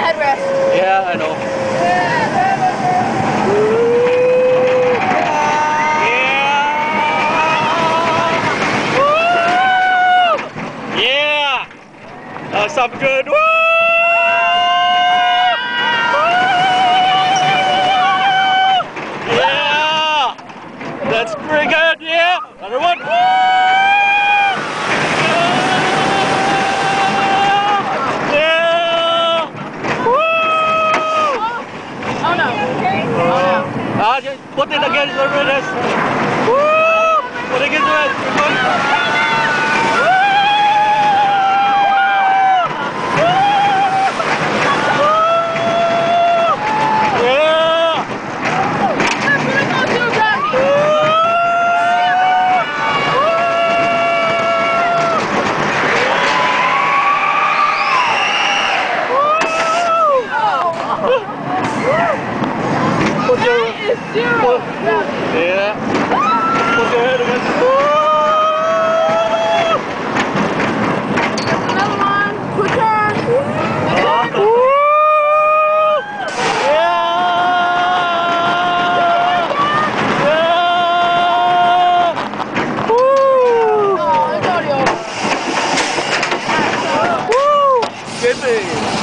headrest. Yeah, I know. Yeah! Yeah! Yeah. That's up good. Woo! Yeah! That's pretty good, yeah! Another one! Ah, just put it against the wrist. Put your, is zero. Put, yeah. Put your head against the another one. Yeah. Yeah. Woo. Oh, Woo.